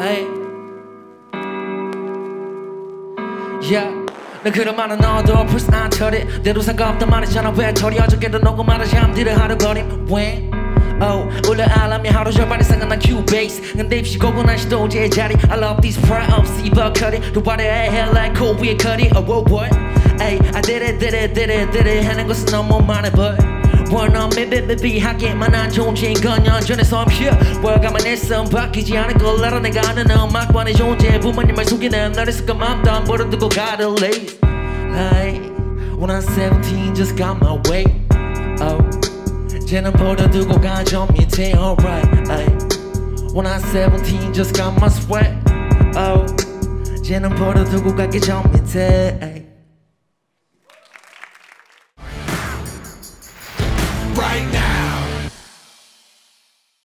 에이 Yeah 너 그런 말은 너도 벌써 안 처리 내도 상관없단 말이잖아 왜 처리 어저께도 녹음하다 잠들을 하루 거림 왜 Oh, 울려 알람이 하루 절반이 생각난 Cubase 근데 입시고고 난 시도 제자리 I love these privacy but cut it Do what I hell like cold 위에 cut it Oh, what, what Ay, I did it, did it, did it, did it 하는 것은 너무 많아 but 원어 미비비비 하기만 한 존재인 건 연전해서 I'm here 월가만 했어 바뀌지 않을 걸 알아 내가 아는 음악관의 존재 부모님을 속이는 날 있을까 맘도 안 버려두고 가를 lace Like when I'm 17 just got my way Oh 쟤는 버려두고 가저 밑에 alright ay. When I'm 17 just got my sweat Oh 쟤는 버려두고 가기 전 밑에 ay.